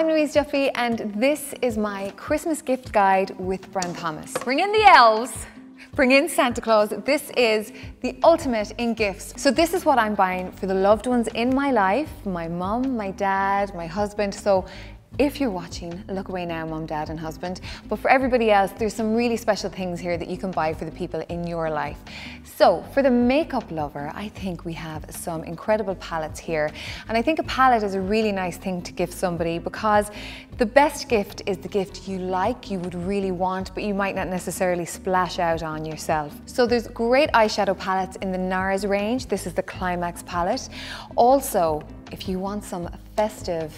I'm Louise Duffy and this is my Christmas gift guide with Brown Thomas. Bring in the elves, bring in Santa Claus. This is the ultimate in gifts. So this is what I'm buying for the loved ones in my life, my mum, my dad, my husband. So if you're watching, look away now, mom, dad, and husband. But for everybody else, there's some really special things here that you can buy for the people in your life. So for the makeup lover, I think we have some incredible palettes here. And I think a palette is a really nice thing to give somebody because the best gift is the gift you like, you would really want, but you might not necessarily splash out on yourself. So there's great eyeshadow palettes in the NARS range. This is the Climax palette. Also, if you want some festive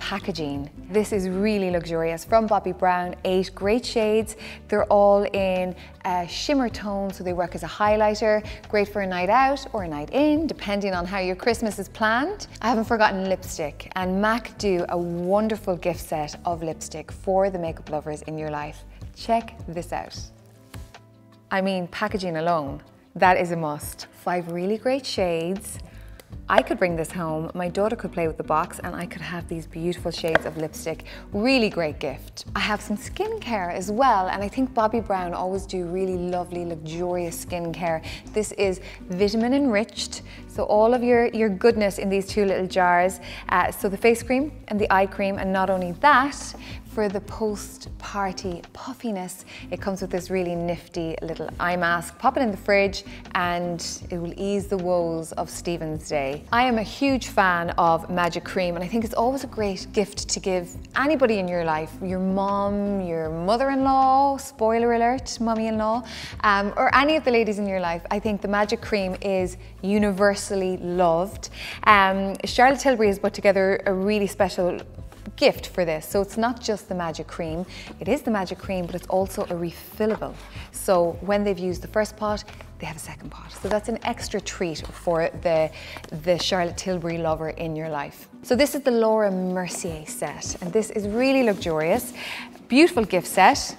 packaging. This is really luxurious from Bobbi Brown, eight great shades. They're all in a shimmer tone, so they work as a highlighter, great for a night out or a night in, depending on how your Christmas is planned. I haven't forgotten lipstick, and MAC do a wonderful gift set of lipstick for the makeup lovers in your life. Check this out. I mean, packaging alone, that is a must. Five really great shades, I could bring this home, my daughter could play with the box and I could have these beautiful shades of lipstick. Really great gift. I have some skincare as well and I think Bobbi Brown always do really lovely, luxurious skincare. This is vitamin enriched, so all of your, your goodness in these two little jars. Uh, so the face cream and the eye cream and not only that, for the post-party puffiness, it comes with this really nifty little eye mask. Pop it in the fridge and it will ease the woes of Stephen's Day. I am a huge fan of Magic Cream and I think it's always a great gift to give anybody in your life, your mom, your mother-in-law, spoiler alert, mummy-in-law, um, or any of the ladies in your life. I think the Magic Cream is universally loved. Um, Charlotte Tilbury has put together a really special gift for this. So it's not just the magic cream, it is the magic cream, but it's also a refillable. So when they've used the first pot, they have a second pot. So that's an extra treat for the, the Charlotte Tilbury lover in your life. So this is the Laura Mercier set, and this is really luxurious. Beautiful gift set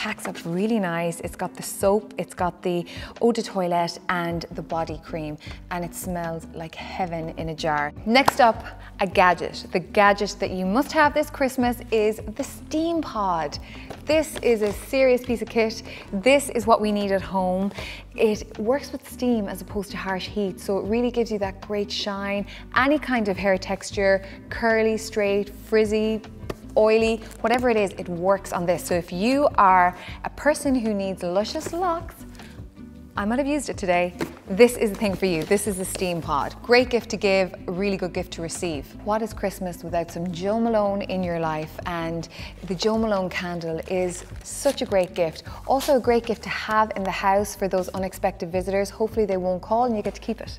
packs up really nice. It's got the soap, it's got the eau de toilette and the body cream and it smells like heaven in a jar. Next up, a gadget. The gadget that you must have this Christmas is the Steam Pod. This is a serious piece of kit. This is what we need at home. It works with steam as opposed to harsh heat, so it really gives you that great shine. Any kind of hair texture, curly, straight, frizzy, oily, whatever it is, it works on this. So if you are a person who needs luscious locks, I might have used it today. This is the thing for you. This is the Steam Pod. Great gift to give, really good gift to receive. What is Christmas without some Jo Malone in your life? And the Jo Malone candle is such a great gift. Also a great gift to have in the house for those unexpected visitors. Hopefully they won't call and you get to keep it.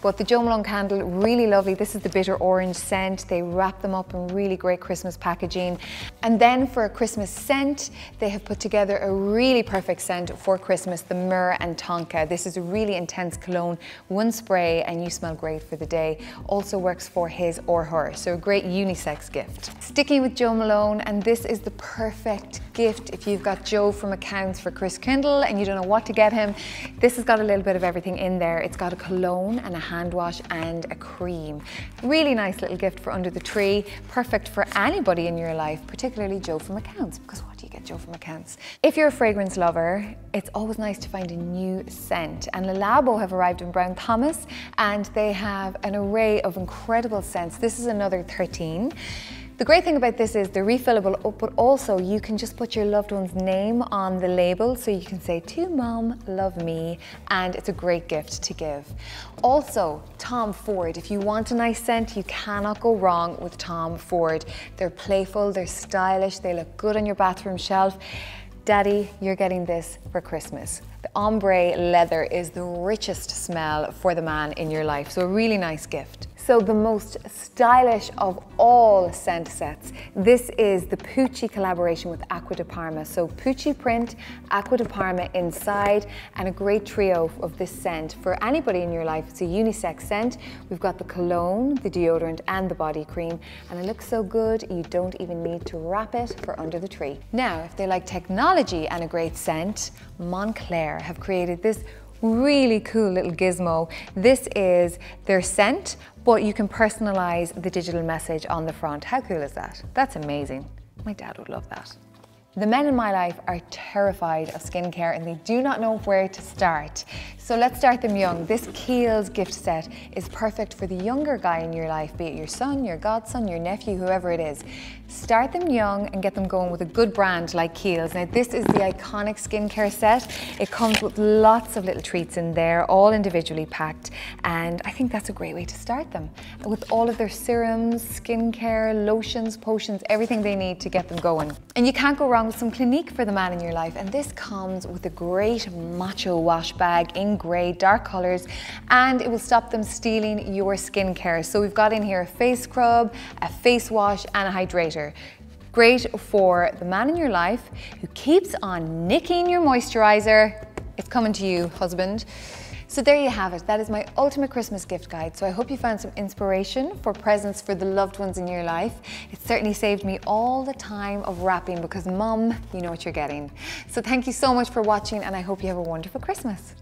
But the Jo Malone candle, really lovely. This is the bitter orange scent. They wrap them up in really great Christmas packaging. And then for a Christmas scent, they have put together a really perfect scent for Christmas, the Myrrh and Tonka. This is a really intense cologne, one spray and you smell great for the day. Also works for his or her, so a great unisex gift. Sticking with Jo Malone, and this is the perfect gift if you've got Joe from accounts for Kris Kindle and you don't know what to get him. This has got a little bit of everything in there. It's got a cologne and a hand wash and a cream. Really nice little gift for under the tree. Perfect for anybody in your life, particularly Joe from accounts because what do you get Joe from accounts? If you're a fragrance lover, it's always nice to find a new scent and Le Labo have arrived in Brown Thomas and they have an array of incredible scents. This is another 13. The great thing about this is they're refillable, but also you can just put your loved one's name on the label so you can say, to mom, love me, and it's a great gift to give. Also, Tom Ford. If you want a nice scent, you cannot go wrong with Tom Ford. They're playful, they're stylish, they look good on your bathroom shelf. Daddy, you're getting this for Christmas. The ombre leather is the richest smell for the man in your life, so a really nice gift. So the most stylish of all scent sets, this is the Pucci collaboration with Acqua di Parma. So Pucci print, Acqua di Parma inside, and a great trio of this scent. For anybody in your life, it's a unisex scent. We've got the cologne, the deodorant, and the body cream. And it looks so good, you don't even need to wrap it for under the tree. Now, if they like technology and a great scent, Moncler have created this really cool little gizmo. This is their scent, but you can personalize the digital message on the front. How cool is that? That's amazing. My dad would love that. The men in my life are terrified of skincare and they do not know where to start. So let's start them young. This Kiehl's gift set is perfect for the younger guy in your life, be it your son, your godson, your nephew, whoever it is. Start them young and get them going with a good brand like Kiehl's. Now this is the iconic skincare set. It comes with lots of little treats in there, all individually packed. And I think that's a great way to start them. With all of their serums, skincare, lotions, potions, everything they need to get them going. And you can't go wrong with some Clinique for the man in your life. And this comes with a great macho wash bag in grey, dark colours, and it will stop them stealing your skincare. So we've got in here a face scrub, a face wash, and a hydrator. Great for the man in your life who keeps on nicking your moisturizer. It's coming to you, husband. So there you have it. That is my ultimate Christmas gift guide. So I hope you found some inspiration for presents for the loved ones in your life. It certainly saved me all the time of wrapping because mum, you know what you're getting. So thank you so much for watching and I hope you have a wonderful Christmas.